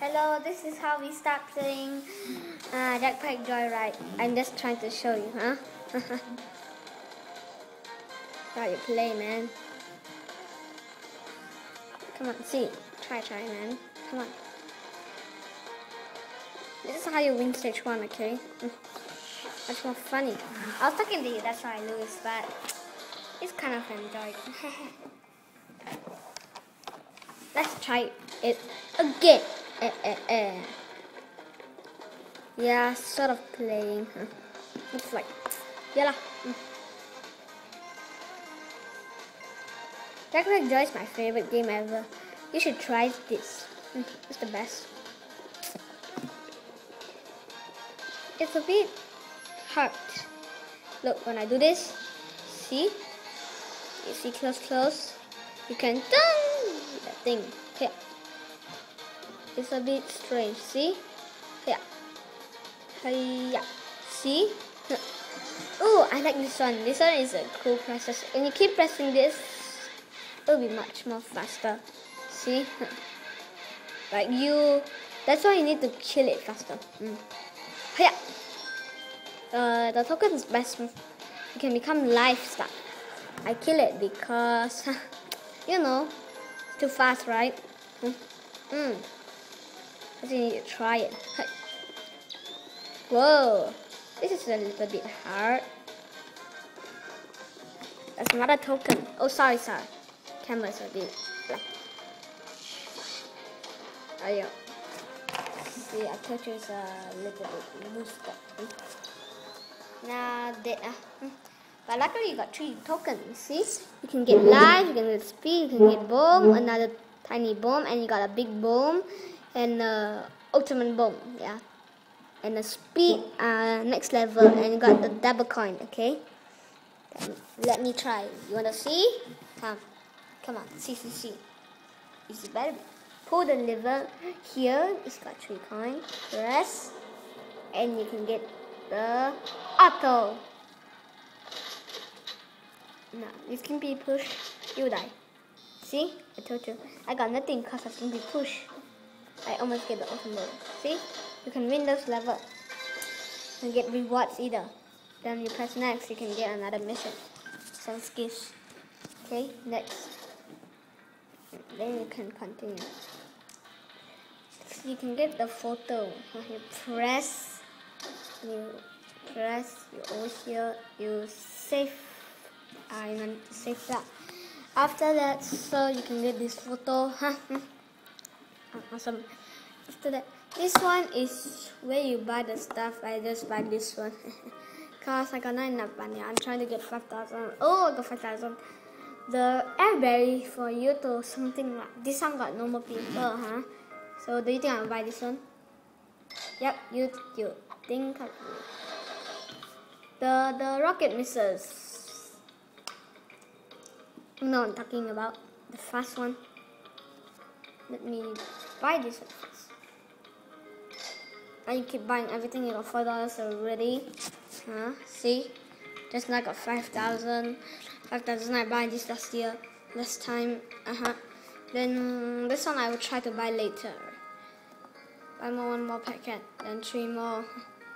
Hello, this is how we start playing uh, Jetpack Joyride. I'm just trying to show you, huh? how you play, man. Come on, see. Try, try, man. Come on. This is how you win stage one, okay? That's more funny. I was talking to you, that's why I lose, but it's kind of enjoyed. Let's try it again. Eh, eh, eh. Yeah, sort of playing. Huh? It's like, yeah lah. Mm. Jetpack Joy is my favorite game ever. You should try this. Mm, it's the best. It's a bit hard. Look, when I do this, see? You see close, close? You can done that thing. Here. It's a bit strange. See? Here. Hiya. See? Oh, I like this one. This one is a cool process. And you keep pressing this, it'll be much more faster. See? like you, that's why you need to kill it faster. Mm. Hiya. Uh, the token is best. You can become livestock. I kill it because, you know, too fast, right? Mm. I need to try it. Whoa, this is a little bit hard. That's another token. Oh, sorry, sorry. Camera's a bit black. Oh, yeah. See, I told you it's a little bit loose. Now, that, uh, but luckily you got three tokens. See, you can get life, you can get speed, you can get bomb, another tiny bomb, and you got a big bomb, and uh, ultimate bomb. Yeah, and the speed uh, next level, and got the double coin. Okay, let me try. You wanna see? Come, come on, see, see, see. Is it better? Pull the lever here. It's got three coins. Press, and you can get the auto. No, this can be pushed. You die. See? I told you. I got nothing because I can be pushed. I almost get the ultimate. See? You can win this level. and get rewards either. Then you press next, you can get another mission. Some skills. Okay, next. Then you can continue. You can get the photo. When You press, you press, you always here, you save going to save that. After that, so you can get this photo. awesome. After that, this one is where you buy the stuff. I just buy this one. Cause I got not enough money. I'm trying to get 5,000. Oh, I got 5,000. The airberry for you to something like this one got no more people, huh? So do you think I'll buy this one? Yep, you you think I The the rocket missiles no, I'm talking about the first one. Let me buy these. Now you keep buying everything, you got four dollars already. Huh? See? Just now I got five thousand. Five thousand I buy this last year. Last time. Uh-huh. Then this one I will try to buy later. Buy more one more packet. Then three more.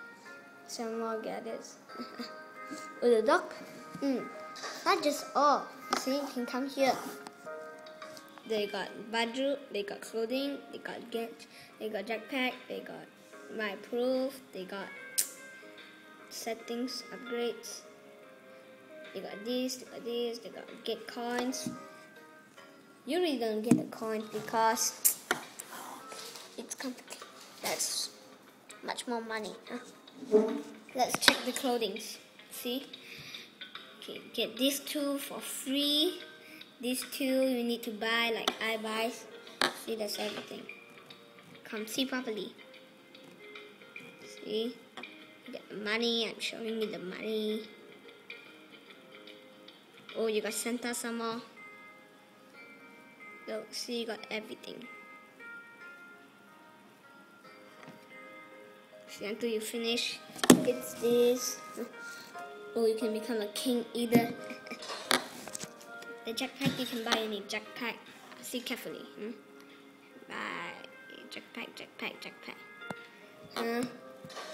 Seven more gadgets. With a duck? Mm. Not just all. See, you can come here. They got badru, they got clothing, they got get, they got jetpack, they got my proof, they got settings, upgrades. They got this, they got this, they got get coins. You really don't get the coins because it's complicated. That's much more money. Huh? Let's check the clothing. See? Okay, get these two for free. These two you need to buy like I buy. See, that's everything. Come see properly. See? The money. I'm showing you the money. Oh, you got Santa some more. Look, see, you got everything. See, until you finish, it's this. or you can become a king either. The jetpack you can buy any jetpack. See carefully. Hmm? Buy jetpack, jetpack, jetpack. Uh,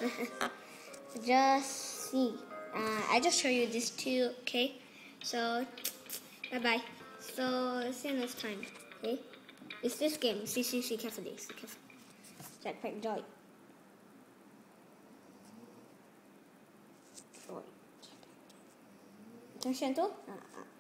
just see. Uh, I just show you this too, okay? So, bye bye. So, see you next time, okay? It's this game, See, see, see CCC Cassidy. Jetpack Joy. Joy. Attention to? Uh, uh.